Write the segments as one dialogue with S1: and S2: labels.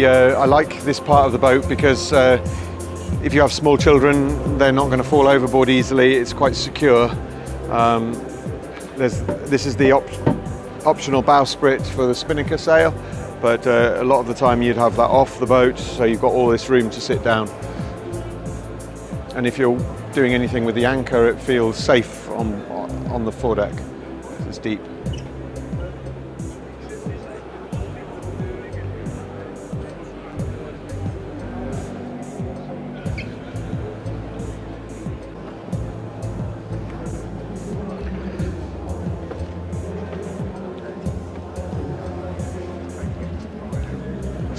S1: The, uh, I like this part of the boat because uh, if you have small children, they're not going to fall overboard easily. It's quite secure. Um, this is the op optional bowsprit for the spinnaker sail, but uh, a lot of the time you'd have that off the boat, so you've got all this room to sit down. And if you're doing anything with the anchor, it feels safe on, on the foredeck. It's deep.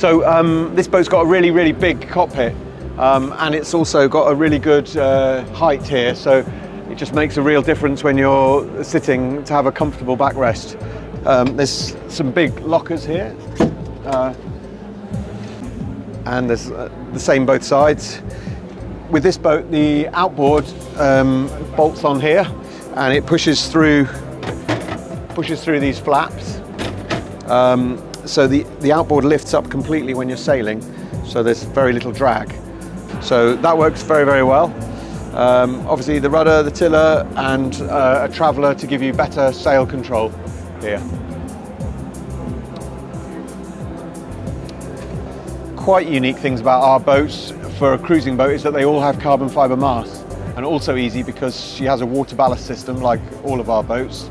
S1: So um, this boat's got a really, really big cockpit um, and it's also got a really good uh, height here. So it just makes a real difference when you're sitting to have a comfortable backrest. Um, there's some big lockers here. Uh, and there's uh, the same both sides. With this boat, the outboard um, bolts on here and it pushes through pushes through these flaps. Um, so the, the outboard lifts up completely when you're sailing, so there's very little drag. So that works very, very well. Um, obviously the rudder, the tiller, and uh, a traveller to give you better sail control here. Quite unique things about our boats for a cruising boat is that they all have carbon fibre masts and also easy because she has a water ballast system like all of our boats.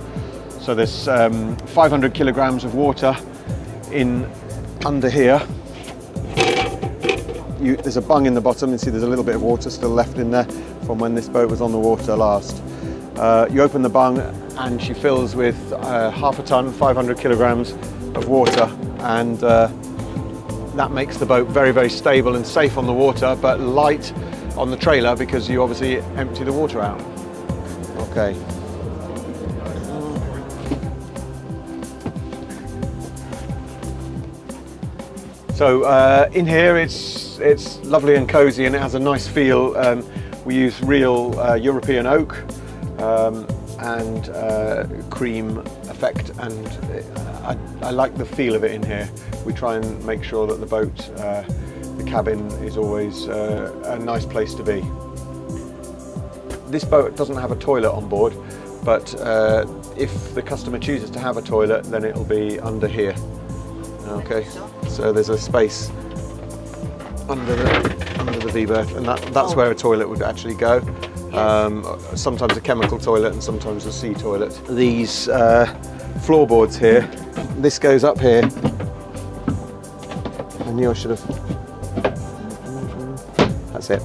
S1: So there's um, 500 kilograms of water in under here. You, there's a bung in the bottom, you see there's a little bit of water still left in there from when this boat was on the water last. Uh, you open the bung and she fills with uh, half a ton, 500 kilograms of water and uh, that makes the boat very, very stable and safe on the water, but light on the trailer because you obviously empty the water out. Okay. So uh, in here it's, it's lovely and cosy and it has a nice feel. Um, we use real uh, European oak um, and uh, cream effect and I, I, like the feel of it in here. We try and make sure that the boat, uh, the cabin is always uh, a nice place to be. This boat doesn't have a toilet on board but uh, if the customer chooses to have a toilet then it'll be under here. Okay. So there's a space under the under the V berth, and that, that's oh. where a toilet would actually go. Um, sometimes a chemical toilet and sometimes a sea toilet. These uh, floorboards here, this goes up here. I knew I should have. That's it.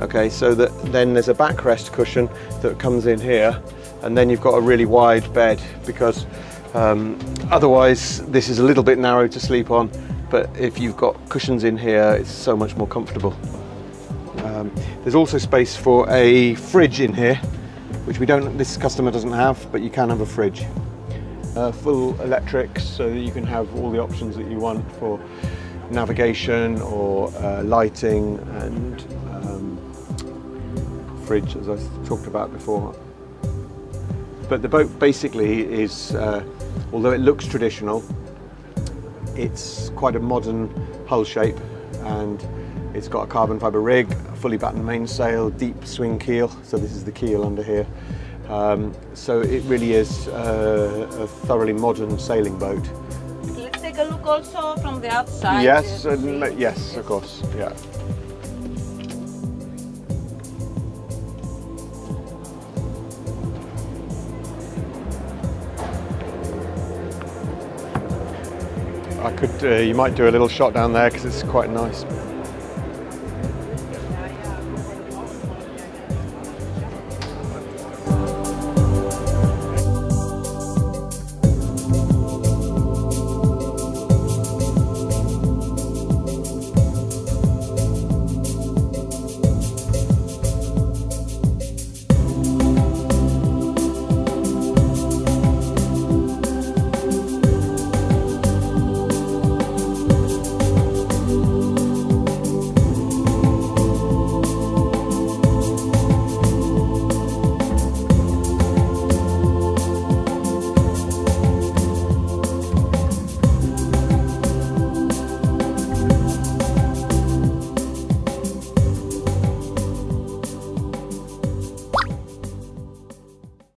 S1: Okay, so that then there's a backrest cushion that comes in here, and then you've got a really wide bed because um, otherwise this is a little bit narrow to sleep on but if you've got cushions in here, it's so much more comfortable. Um, there's also space for a fridge in here, which we don't, this customer doesn't have, but you can have a fridge. Uh, full electrics, so that you can have all the options that you want for navigation or uh, lighting and um, fridge, as I talked about before. But the boat basically is, uh, although it looks traditional, it's quite a modern hull shape and it's got a carbon fibre rig, a fully battened mainsail, deep swing keel, so this is the keel under here. Um, so it really is uh, a thoroughly modern sailing boat.
S2: Let's take a look also from the outside.
S1: Yes, uh, yes, yes, of course, yeah. I could, uh, you might do a little shot down there because it's quite nice.